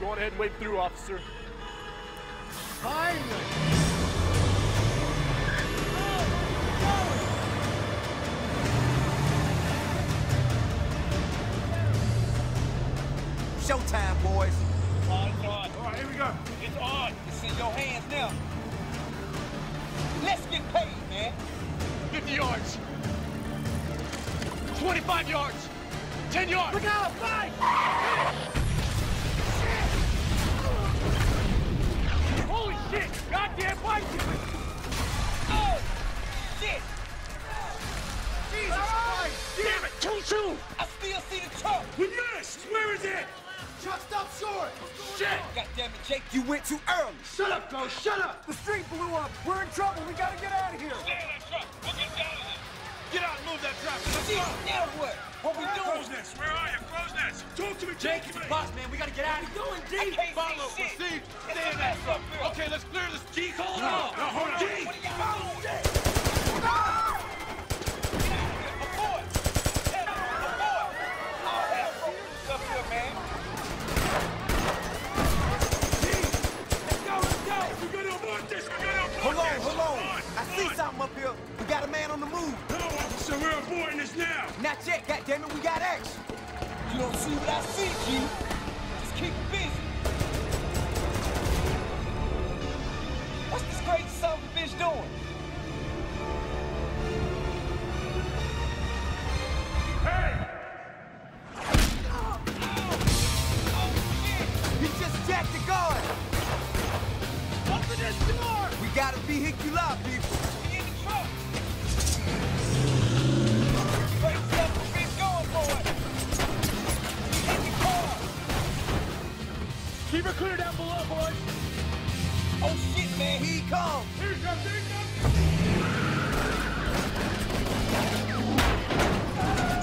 Go on ahead and wade through, officer. Finally! Showtime, boys. On, it's on. All right, here we go. It's on. It's in your hands now. Let's get paid, man. 50 yards. 25 yards. 10 yards. Look out! Five! Damn it! Too soon! I still see the truck. We missed! Where is it? Chuck, stop short! Shit! God damn it, Jake. You went too early. Shut up, Ghost, shut up! The street blew up! We're in trouble, we gotta get out of here! Stay in that truck. We'll get down to this. Get out and move that traffic. Let's Shit, go! now what? What we doing? Crow's nest, where are you? Crow's nest! Talk to me, Jake! It's Boss, man, we gotta get out of here. Going I deep! can't Follow, see shit. Steve! Stay in that truck! Something up here. We got a man on the move. No, officer, we're aborting this now! Not yet, goddammit, we got action. You don't see what I see, G. Just keep busy. What's this crazy son of a bitch doing? Hey! He just jacked the guard. Open this door! We got a vehicular, people. Keep her clear down below, boys! Oh shit, man. Here he comes. Here he comes, here he comes!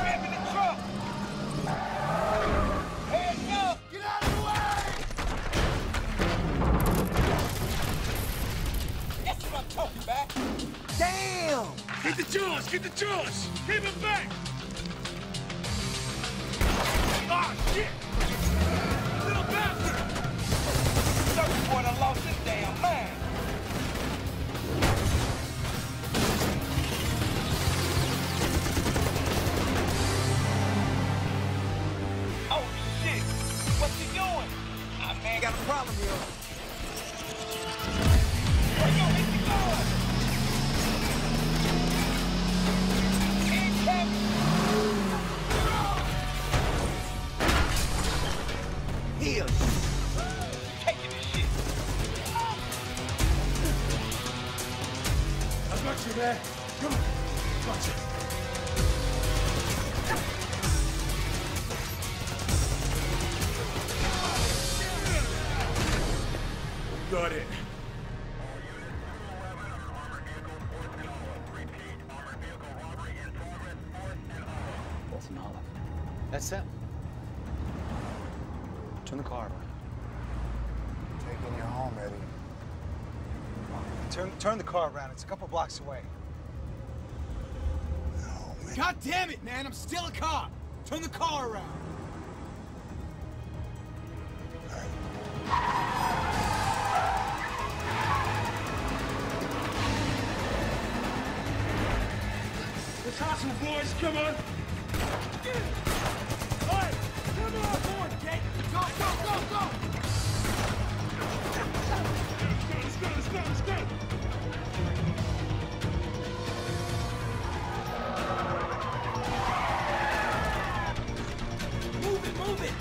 Grab the truck. Up. Get out of the way! That's what I'm talking about. Damn. Get the jaws! Get the jaws! Keep him back! Ah, shit! Got you, man. Come on. Got you. Got it. Bolton Hollow. That's them. Turn the car around. Taking you home, Eddie. Turn, turn the car around. It's a couple blocks away. God damn it, man! I'm still a cop! Turn the car around! Let's hustle, boys. Come on.